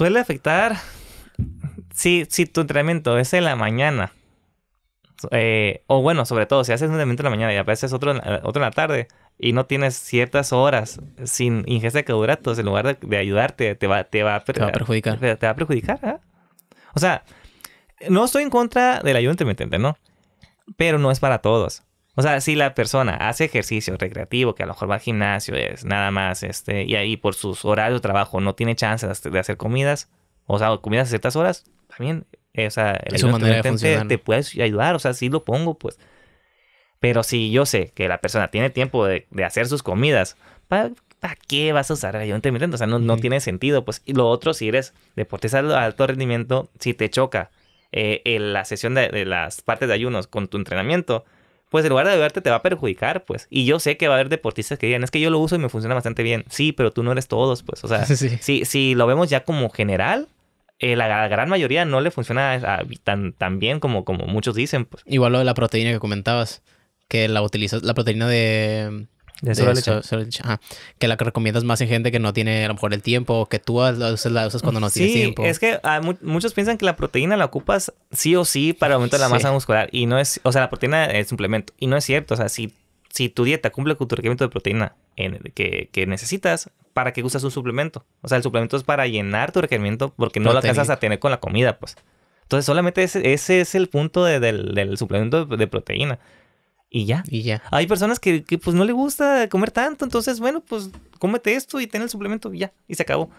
Suele afectar si, si tu entrenamiento es en la mañana. eh, o bueno, sobre todo, si haces un entrenamiento en la mañana y a veces otro, en- otro en la tarde y no tienes ciertas horas sin ingesta de carbohidratos, en lugar de, de ayudarte, te va, te va, a, per- Te va a perjudicar. Te, va a perjudicar, ¿ah? O sea, no estoy en contra del ayuno intermitente, ¿no? Pero no es para todos. O sea, si la persona hace ejercicio recreativo, que a lo mejor va al gimnasio, es nada más, este, y ahí por sus horarios de trabajo no tiene chance de hacer- comidas, o sea, comidas a ciertas horas, también, eh, o sea, el Es manera de funcionar. te puede ayudar, o sea, sí lo pongo, pues. Pero si yo sé que la persona tiene tiempo de, de hacer sus comidas, ¿para, para qué vas a usar el ayuno intermitente? O sea, no, tiene sentido, pues. Y lo otro, si eres deportista de alto rendimiento, si te choca eh, el- la sesión de, de las partes de ayunos con tu entrenamiento, pues en lugar de ayudarte te va a perjudicar, pues. Y yo sé que va a haber deportistas que digan, es que yo lo uso y me funciona bastante bien. Sí, pero tú no eres todos, pues. O sea, Sí. si, si lo vemos ya como general, eh, la, la gran mayoría no le funciona a- tan, tan bien como, como muchos dicen, pues. Igual lo de la proteína que comentabas, que la utilizas, la proteína de... De solo leche. so- solo leche, ajá, que la que recomiendas más en gente que no tiene a lo mejor el tiempo, o que tú la usas, la usas cuando no tienes Sí, tiempo. es que ah, mu- muchos piensan que la proteína la ocupas sí o sí para aumentar la Sí. masa muscular. Y no es, o sea, la proteína es suplemento. Y no es cierto. O sea, si, si tu dieta cumple con tu requerimiento de proteína en- que, que necesitas, ¿para qué usas un suplemento? O sea, el suplemento es para llenar tu requerimiento porque no lo alcanzas a tener con la comida, pues. Entonces, solamente ese, ese es el punto de- del, del suplemento de, de proteína. Y ya. Y ya. Hay personas que, que, pues no le gusta comer tanto, entonces bueno, pues cómete esto y ten el suplemento y ya, y se acabó.